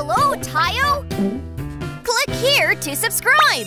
Hello, Tayo! Click here to subscribe!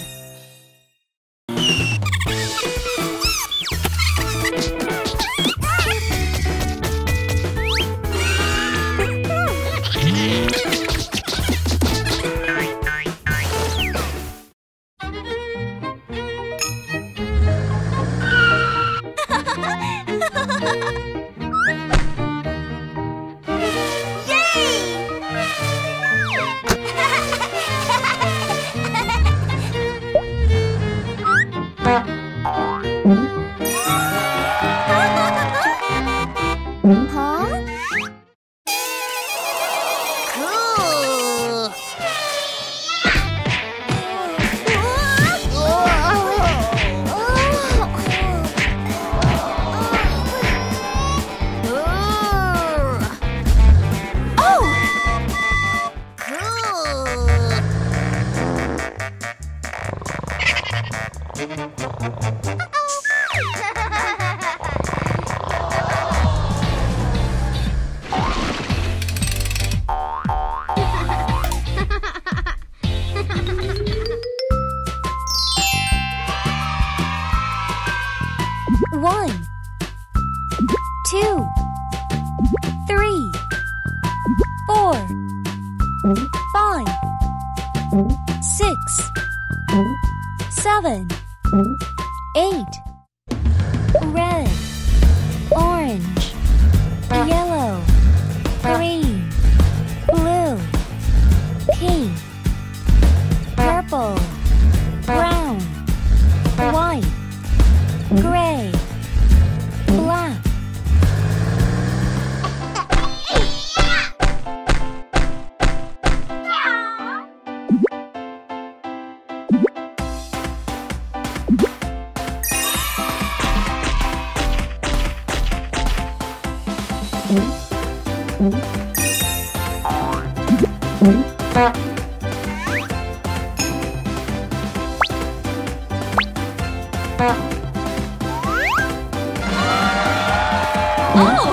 Red,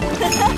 Ha ha ha!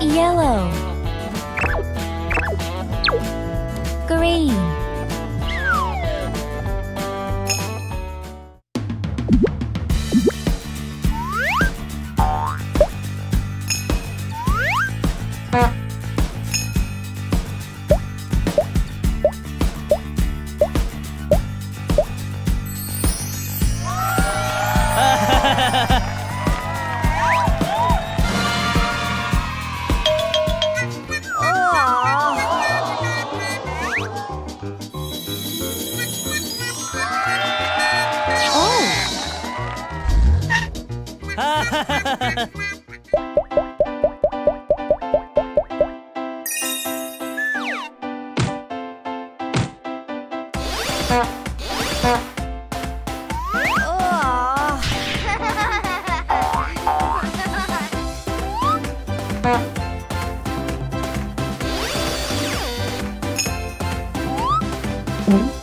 Yellow, green, yeah!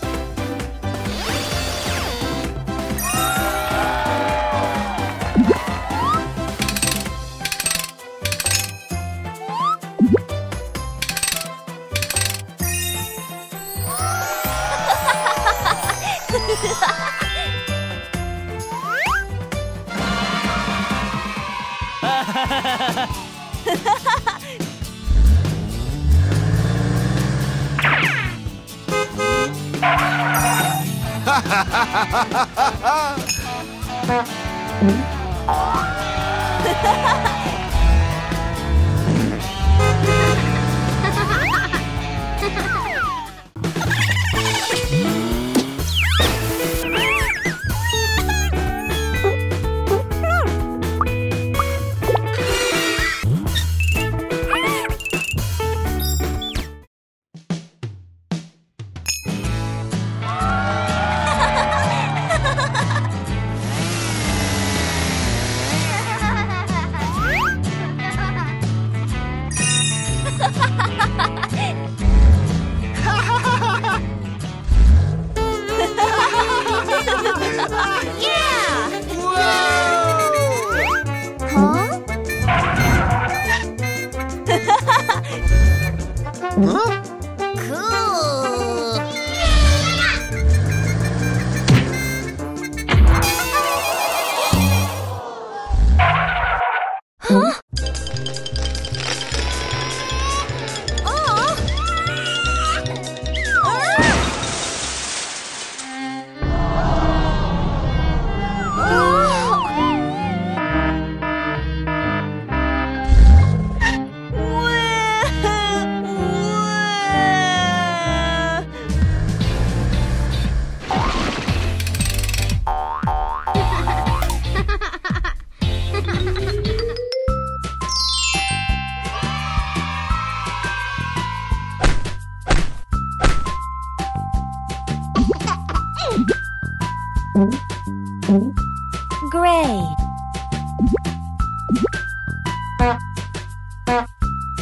Gray.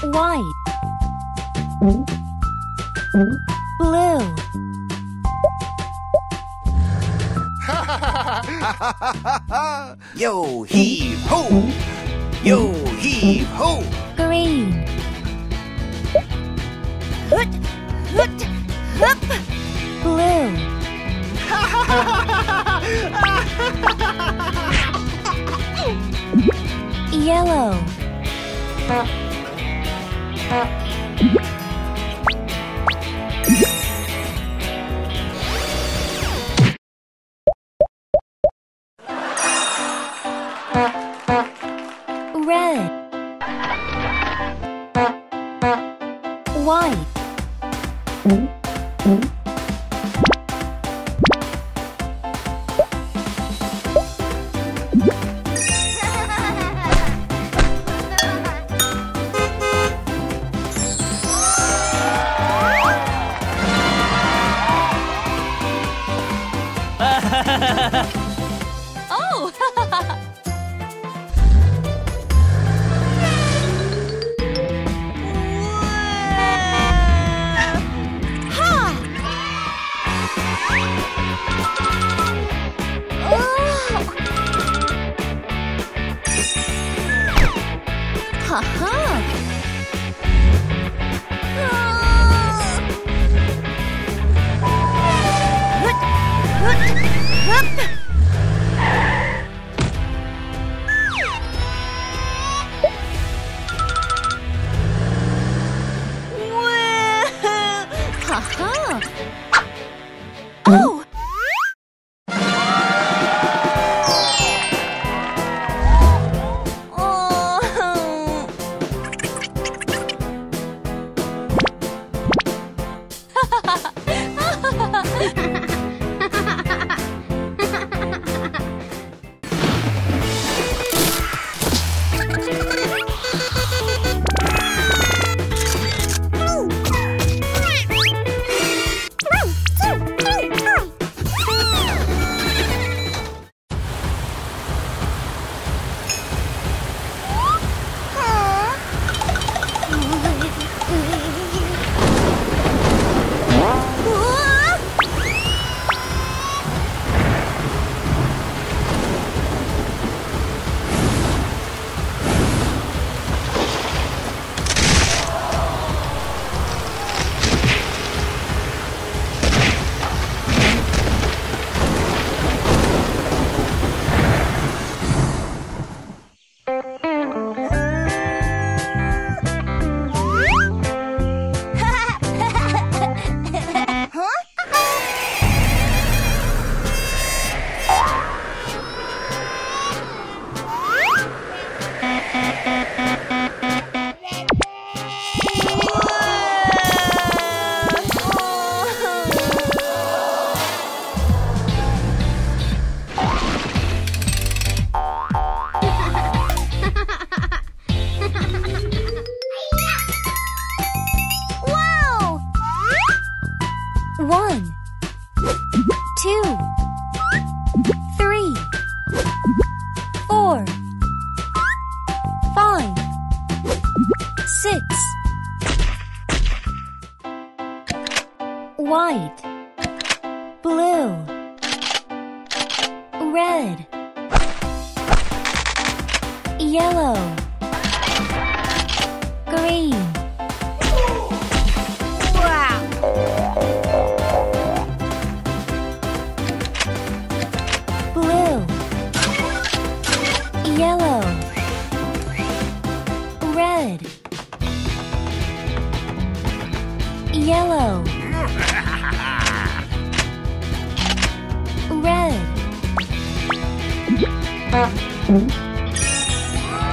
White. Blue. Yo heave ho! Yo heave ho! Green. Hoot, hoot, hup. Blue. Yellow.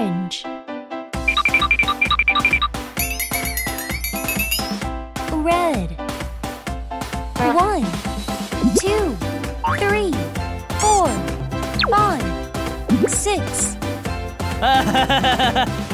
orange. Red. One, two, three, four, five, six.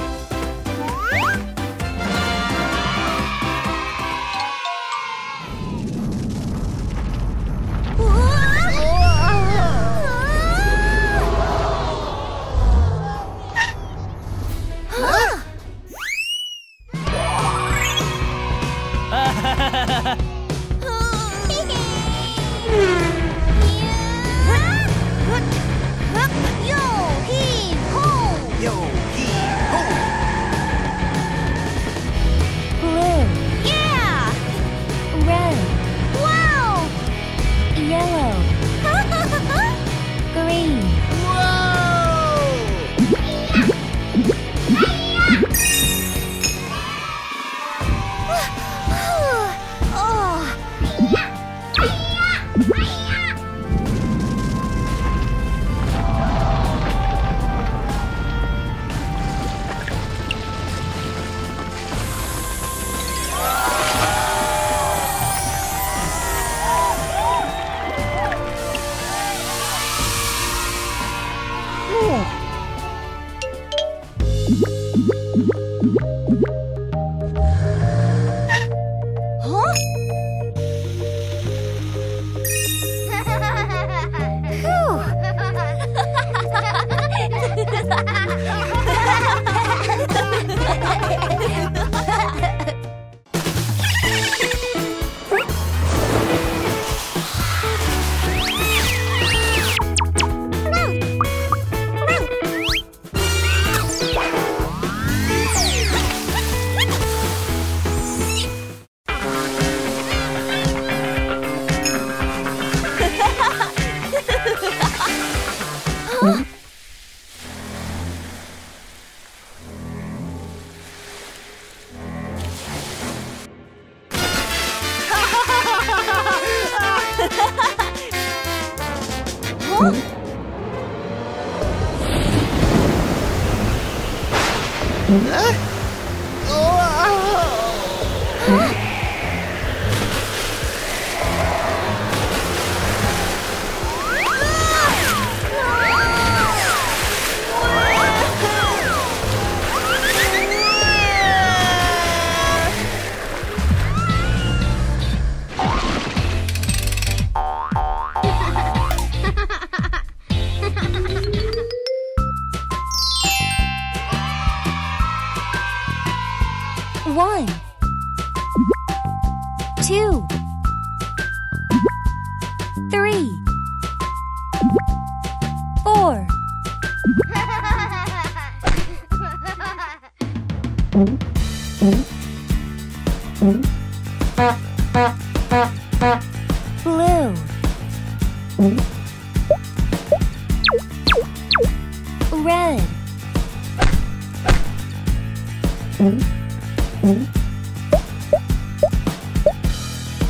Red.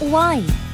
White.